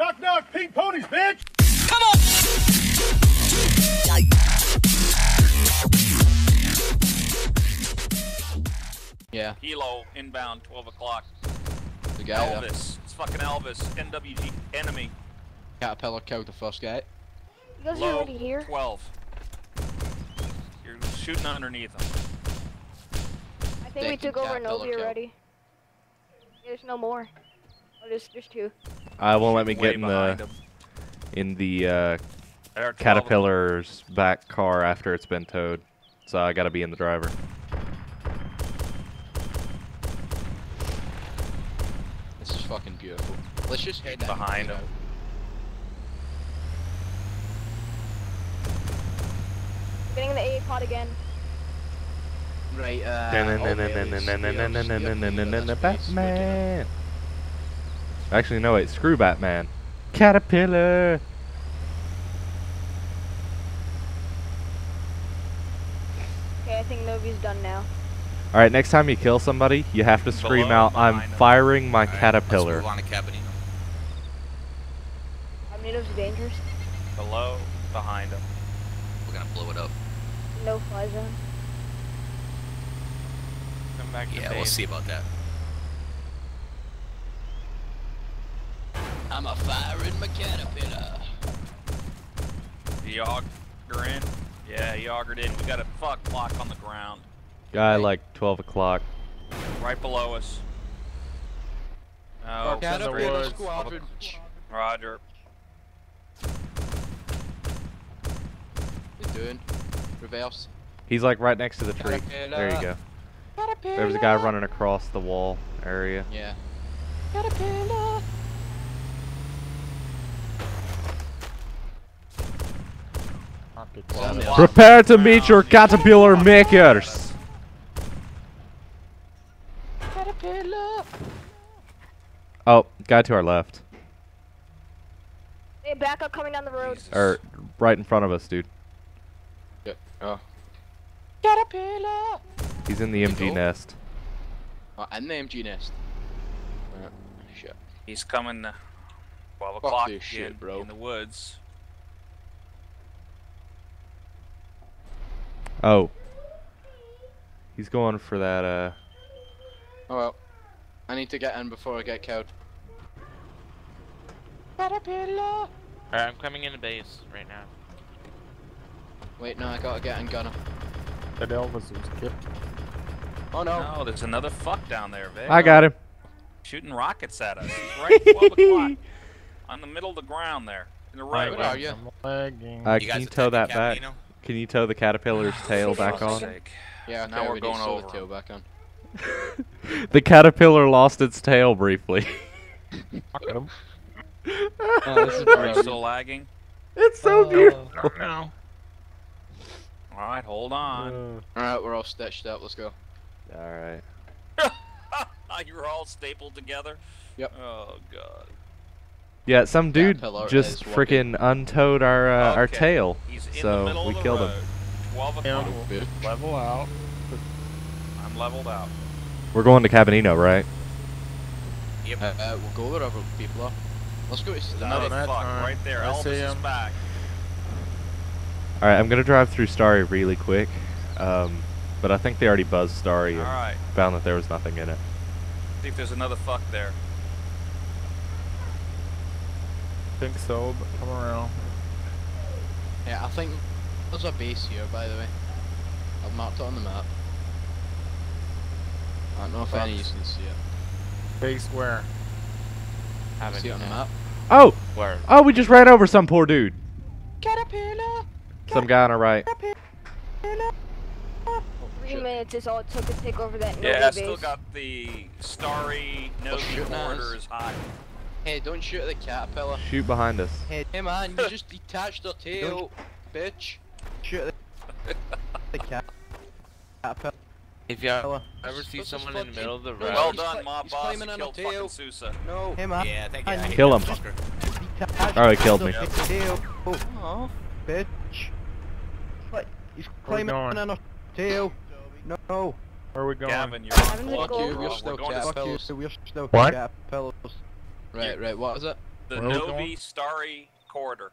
Knock, knock, pink ponies, bitch! Come on! Yeah, Hilo inbound, 12 o'clock. the guy there. Elvis. It's fucking Elvis. NWG enemy. Caterpillar killed the first guy. You guys are Low, already here? 12. You're shooting underneath him. I think we took over caterpillar Novy kill. already. There's no more. Oh, there's, there's two. I won't let me get in the him. in the uh, There are 12 of them. caterpillar's back car after it's been towed, so I gotta be in the driver. This is fucking beautiful. Let's just head Behind him. Getting in the A pod again. Right, uh... Batman. Actually, no, wait. Screw Batman. Caterpillar. Okay, I think Novy's done now. All right, next time you kill somebody, you have to scream Below, out, "I'm behind 'em." firing my Alright, caterpillar." Let's move on to Kabanino. Amino's dangerous. Below, behind him. We're gonna blow it up. No fly zone. Come back to Yeah, we'll see about that. I'm a firing my caterpillar. The auger in. Yeah, he augered in. We got a fuck block on the ground. Guy like 12 o'clock. Right below us. Oh, Caterpillar woods. squadron. Roger. What you doing? Reverse. He's like right next to the tree. There you go. There was a guy running across the wall area. Yeah. Pocket Well, cloud. yeah. Prepare to meet your caterpillar makers. Oh, guy to our left, Hey, backup coming down the road. Jesus. or right in front of us, dude. Yep. Oh. Caterpillar! He's in the Where'd MG go? nest. oh. And the MG nest. Right. Shit. He's coming uh, 12 o'clock this shit, in, in the woods. Oh, he's going for that. Uh, Oh well. I need to get in before I get killed. Alright, I'm coming into base right now. Wait, no, I gotta get in gunner. That Elvis was kicked. Oh no. No, there's another fuck down there, Vic. I got him. Shooting rockets at us. He's right 12 o'clock. On the middle of the ground there. In the right. Where are you? I'm lagging. Uh, you can guys you tow that attacking back? Kabanino? Can you tow the caterpillar's tail back on? sake. Yeah, okay, Now we're we going to sew over the tail back on. The caterpillar lost its tail briefly. Fuck 'em. Oh, this is Are you still lagging? it's so beautiful. Oh, no. Alright, hold on. Uh, Alright, we're all stitched up, let's go. All right. You're all stapled together? Yep. Oh, God. Yeah, some dude Caterpillar just freaking untowed our uh, our tail. He's in So, the we of the killed him. road. 12 Yeah. level out. I'm leveled out. We're going to Kabanino, right? Yep. Uh, uh, we'll go wherever people are. Let's go to There's another fuck time. right there. I Elvis see is him. back. All right, I'm gonna drive through Stary really quick, um, but I think they already buzzed Stary and Alright. found that there was nothing in it. I think there's another fuck there. Think so, but come around. Yeah, I think there's a base here, by the way. I've marked it on the map. I don't know if any of you can see it. Base where? See it on the map? Oh, Where? oh, we just ran over some poor dude. Caterpillar! Some guy on our right. Three Shit. minutes is all it took to take over that Novy Yeah, I still got the Stary Novy shooting at is hot. Hey, don't shoot at the caterpillar. Shoot behind us. Hey, hey man, you just detached their tail, bitch. Shoot at the, the cat. Caterpillar. If you ever see is someone in the middle of the road, Well he's done, cli- mob he's boss. You climbing on killed a fucking tail. Sousa. No. Hey man, Yeah, thank you. I I Kill him. fucker. detached Alright, killed me. the tail. Oh, bitch. What? He's climbing on a tail. No. where are we going? Gavin, you're Gavin's on a Fuck you, we're We're still going to Fuck you, Caterpillars. we're still What? caterpillars. Right, right, What was it? The Where Novy? Stary corridor.